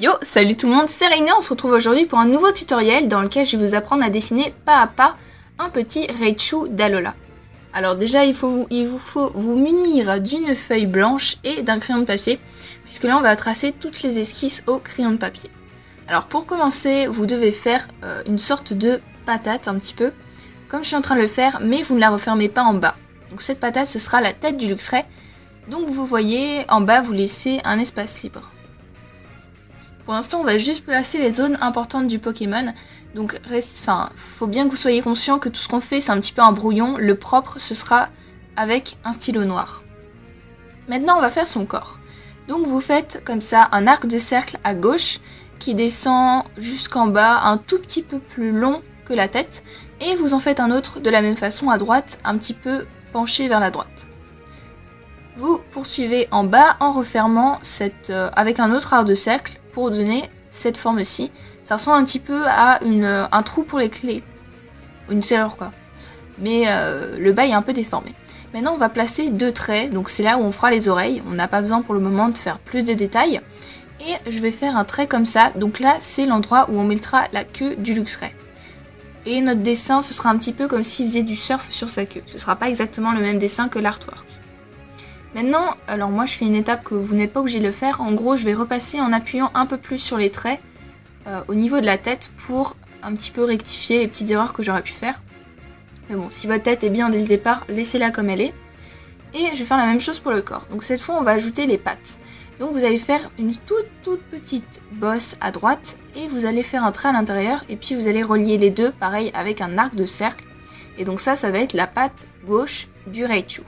Yo, salut tout le monde, c'est Reina, on se retrouve aujourd'hui pour un nouveau tutoriel dans lequel je vais vous apprendre à dessiner pas à pas un petit Raichu d'Alola. Alors déjà, il, faut vous faut vous munir d'une feuille blanche et d'un crayon de papier, puisque là on va tracer toutes les esquisses au crayon de papier. Alors pour commencer, vous devez faire euh, une sorte de patate un petit peu, comme je suis en train de le faire, mais vous ne la refermez pas en bas. Donc cette patate, ce sera la tête du Luxray. Donc vous voyez, en bas, vous laissez un espace libre. Pour l'instant, on va juste placer les zones importantes du Pokémon. Donc, reste, enfin, faut bien que vous soyez conscient que tout ce qu'on fait, c'est un petit peu un brouillon. Le propre, ce sera avec un stylo noir. Maintenant, on va faire son corps. Donc, vous faites comme ça un arc de cercle à gauche qui descend jusqu'en bas, un tout petit peu plus long que la tête. Et vous en faites un autre de la même façon à droite, un petit peu penché vers la droite. Vous poursuivez en bas en refermant euh, avec un autre arc de cercle donner cette forme-ci. Ça ressemble un petit peu à une, un trou pour les clés. Une serrure quoi. Mais euh, le bas est un peu déformé. Maintenant on va placer deux traits, donc c'est là où on fera les oreilles. On n'a pas besoin pour le moment de faire plus de détails. Et je vais faire un trait comme ça, donc là c'est l'endroit où on mettra la queue du Luxray. Et notre dessin ce sera un petit peu comme s'il faisait du surf sur sa queue. Ce sera pas exactement le même dessin que l'artwork. Maintenant, alors moi je fais une étape que vous n'êtes pas obligé de faire. En gros, je vais repasser en appuyant un peu plus sur les traits euh, au niveau de la tête pour un petit peu rectifier les petites erreurs que j'aurais pu faire. Mais bon, si votre tête est bien dès le départ, laissez-la comme elle est. Et je vais faire la même chose pour le corps. Donc cette fois, on va ajouter les pattes. Donc vous allez faire une toute toute petite bosse à droite et vous allez faire un trait à l'intérieur et puis vous allez relier les deux, pareil, avec un arc de cercle. Et donc ça, ça va être la patte gauche du Raichu.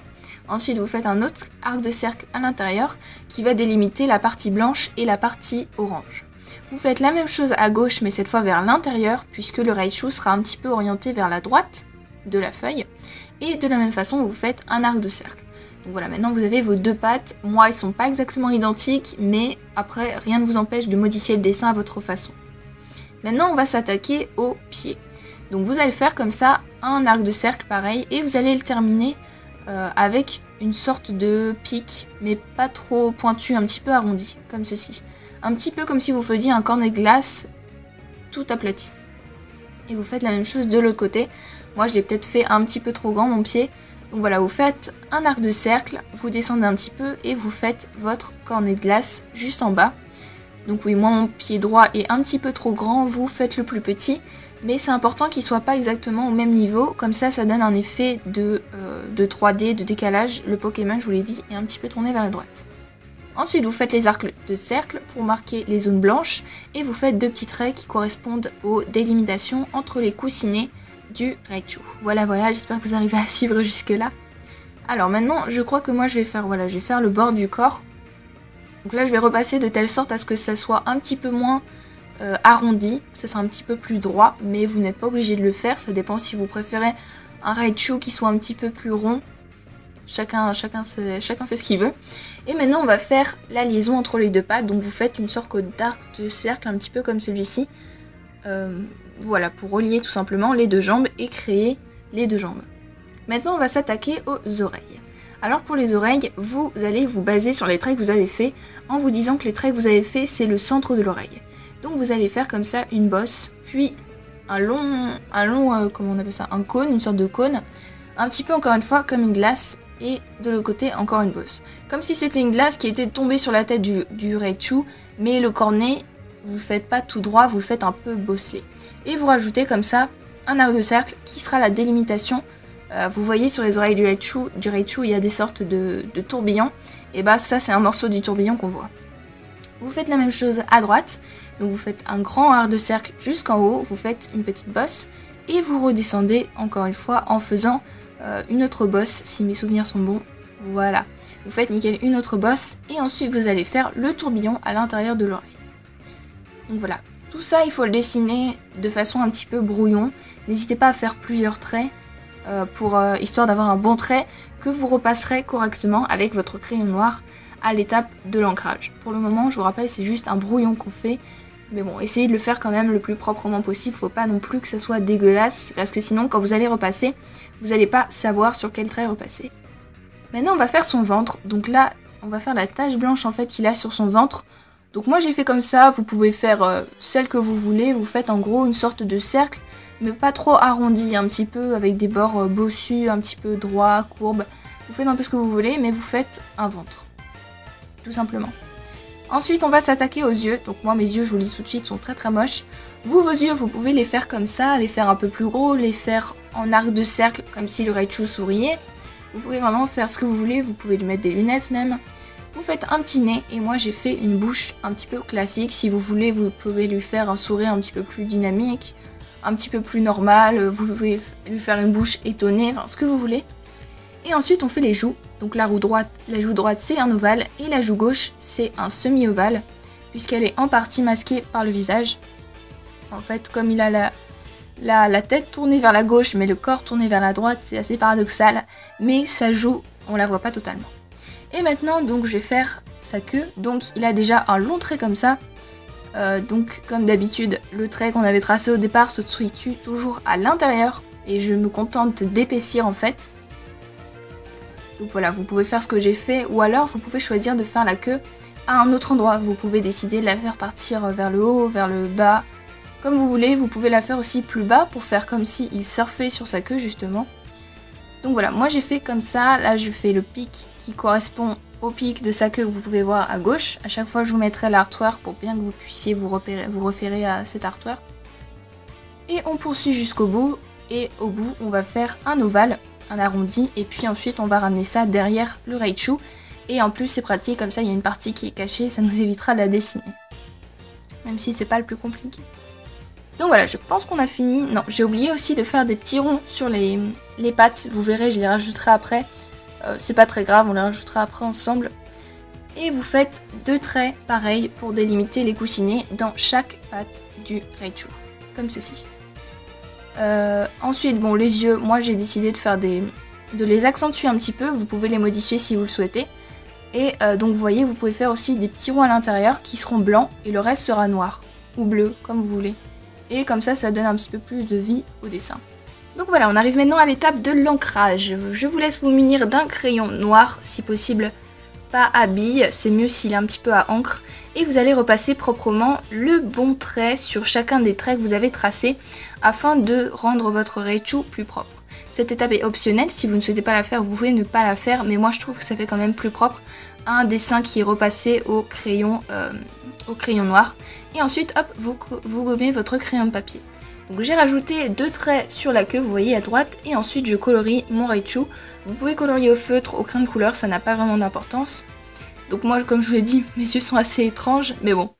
Ensuite, vous faites un autre arc de cercle à l'intérieur qui va délimiter la partie blanche et la partie orange. Vous faites la même chose à gauche, mais cette fois vers l'intérieur, puisque le Raichu sera un petit peu orienté vers la droite de la feuille. Et de la même façon, vous faites un arc de cercle. Donc voilà, maintenant vous avez vos deux pattes. Moi, ils sont pas exactement identiques, mais après, rien ne vous empêche de modifier le dessin à votre façon. Maintenant, on va s'attaquer aux pieds. Donc vous allez faire comme ça un arc de cercle pareil, et vous allez le terminer euh, avec une sorte de pic, mais pas trop pointu, un petit peu arrondi, comme ceci. Un petit peu comme si vous faisiez un cornet de glace tout aplati. Et vous faites la même chose de l'autre côté. Moi, je l'ai peut-être fait un petit peu trop grand, mon pied. Donc voilà, vous faites un arc de cercle, vous descendez un petit peu et vous faites votre cornet de glace juste en bas. Donc oui, moi mon pied droit est un petit peu trop grand, vous faites le plus petit mais c'est important qu'il soit pas exactement au même niveau, comme ça ça donne un effet de, euh, de 3D, de décalage. Le Pokémon, je vous l'ai dit, est un petit peu tourné vers la droite. Ensuite, vous faites les arcs de cercle pour marquer les zones blanches et vous faites deux petits traits qui correspondent aux délimitations entre les coussinets du Raichu. Voilà, voilà, j'espère que vous arrivez à suivre jusque là. Alors maintenant, je crois que moi je vais faire, voilà, je vais faire le bord du corps. Donc là, je vais repasser de telle sorte à ce que ça soit un petit peu moins euh, arrondi, ça sera un petit peu plus droit, mais vous n'êtes pas obligé de le faire, ça dépend si vous préférez un Raichu qui soit un petit peu plus rond. Chacun, chacun, fait ce qu'il veut. Et maintenant on va faire la liaison entre les deux pattes, donc vous faites une sorte d'arc de cercle un petit peu comme celui-ci. Euh, voilà, pour relier tout simplement les deux jambes et créer les deux jambes. Maintenant on va s'attaquer aux oreilles. Alors pour les oreilles, vous allez vous baser sur les traits que vous avez fait en vous disant que les traits que vous avez fait c'est le centre de l'oreille. Donc vous allez faire comme ça une bosse, puis un long, un long, euh, comment on appelle ça, un cône, une sorte de cône, un petit peu encore une fois comme une glace, et de l'autre côté encore une bosse. Comme si c'était une glace qui était tombée sur la tête du, du Raichu, mais le cornet, vous le faites pas tout droit, vous le faites un peu bosselé. Et vous rajoutez comme ça un arc de cercle qui sera la délimitation. Euh, vous voyez sur les oreilles du Raichu, du Raichu, il y a des sortes de, de tourbillons. Et bah ça c'est un morceau du tourbillon qu'on voit. Vous faites la même chose à droite, donc vous faites un grand arc de cercle jusqu'en haut, vous faites une petite bosse et vous redescendez encore une fois en faisant euh, une autre bosse si mes souvenirs sont bons. Voilà, vous faites nickel une autre bosse et ensuite vous allez faire le tourbillon à l'intérieur de l'oreille. Donc voilà, tout ça il faut le dessiner de façon un petit peu brouillon. N'hésitez pas à faire plusieurs traits euh, pour euh, histoire d'avoir un bon trait que vous repasserez correctement avec votre crayon noir à l'étape de l'ancrage. Pour le moment, je vous rappelle, c'est juste un brouillon qu'on fait mais bon, essayez de le faire quand même le plus proprement possible. Faut pas non plus que ça soit dégueulasse. Parce que sinon, quand vous allez repasser, vous n'allez pas savoir sur quel trait repasser. Maintenant, on va faire son ventre. Donc là, on va faire la tache blanche en fait qu'il a sur son ventre. Donc moi j'ai fait comme ça, vous pouvez faire euh, celle que vous voulez, vous faites en gros une sorte de cercle, mais pas trop arrondi, un petit peu avec des bords euh, bossus, un petit peu droits, courbes. Vous faites un peu ce que vous voulez, mais vous faites un ventre. Tout simplement. Ensuite, on va s'attaquer aux yeux. Donc moi, mes yeux, je vous le dis tout de suite, sont très très moches. Vous, vos yeux, vous pouvez les faire comme ça, les faire un peu plus gros, les faire en arc de cercle, comme si le Raichu souriait. Vous pouvez vraiment faire ce que vous voulez, vous pouvez lui mettre des lunettes même. Vous faites un petit nez et moi j'ai fait une bouche un petit peu classique. Si vous voulez, vous pouvez lui faire un sourire un petit peu plus dynamique, un petit peu plus normal. Vous pouvez lui faire une bouche étonnée, enfin ce que vous voulez. Et ensuite on fait les joues. Donc la, roue droite, la joue droite c'est un ovale et la joue gauche c'est un semi-ovale puisqu'elle est en partie masquée par le visage. En fait comme il a la, la, tête tournée vers la gauche mais le corps tourné vers la droite c'est assez paradoxal mais sa joue on la voit pas totalement. Et maintenant donc je vais faire sa queue donc il a déjà un long trait comme ça. Euh, donc comme d'habitude le trait qu'on avait tracé au départ se situe toujours à l'intérieur et je me contente d'épaissir en fait. Donc voilà, vous pouvez faire ce que j'ai fait, ou alors vous pouvez choisir de faire la queue à un autre endroit. Vous pouvez décider de la faire partir vers le haut, vers le bas, comme vous voulez. Vous pouvez la faire aussi plus bas pour faire comme s'il il surfait sur sa queue justement. Donc voilà, moi j'ai fait comme ça. Là je fais le pic qui correspond au pic de sa queue que vous pouvez voir à gauche. À chaque fois je vous mettrai l'artwork pour bien que vous puissiez vous, repérer, vous référer à cet artwork. Et on poursuit jusqu'au bout. Et au bout on va faire un ovale un arrondi et puis ensuite on va ramener ça derrière le Raichu. Et en plus c'est pratique comme ça il y a une partie qui est cachée ça nous évitera de la dessiner. Même si c'est pas le plus compliqué. Donc voilà je pense qu'on a fini. Non j'ai oublié aussi de faire des petits ronds sur les, les pattes. Vous verrez je les rajouterai après. Euh, c'est pas très grave on les rajoutera après ensemble. Et vous faites deux traits pareils pour délimiter les coussinets dans chaque patte du Raichu. Comme ceci euh, ensuite, bon, les yeux, moi j'ai décidé de faire des... de les accentuer un petit peu, vous pouvez les modifier si vous le souhaitez. Et euh, donc vous voyez, vous pouvez faire aussi des petits ronds à l'intérieur qui seront blancs et le reste sera noir ou bleu, comme vous voulez. Et comme ça, ça donne un petit peu plus de vie au dessin. Donc voilà, on arrive maintenant à l'étape de l'ancrage. Je vous laisse vous munir d'un crayon noir, si possible pas à bille, c'est mieux s'il est un petit peu à encre. Et vous allez repasser proprement le bon trait sur chacun des traits que vous avez tracés afin de rendre votre Raichu plus propre. Cette étape est optionnelle, si vous ne souhaitez pas la faire, vous pouvez ne pas la faire, mais moi je trouve que ça fait quand même plus propre un dessin qui est repassé au crayon, euh, noir. Et ensuite, hop, vous, vous gommez votre crayon de papier. Donc j'ai rajouté deux traits sur la queue, vous voyez à droite, et ensuite je colorie mon Raichu. Vous pouvez colorier au feutre, au crayon de couleur, ça n'a pas vraiment d'importance. Donc moi, comme je vous l'ai dit, mes yeux sont assez étranges, mais bon.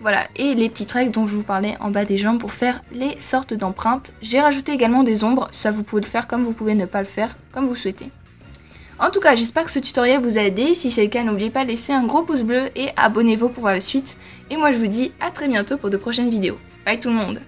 Voilà, et les petits traits dont je vous parlais en bas des jambes pour faire les sortes d'empreintes. J'ai rajouté également des ombres, ça vous pouvez le faire comme vous pouvez ne pas le faire, comme vous souhaitez. En tout cas, j'espère que ce tutoriel vous a aidé. Si c'est le cas, n'oubliez pas de laisser un gros pouce bleu et abonnez-vous pour voir la suite. Et moi, je vous dis à très bientôt pour de prochaines vidéos. Bye tout le monde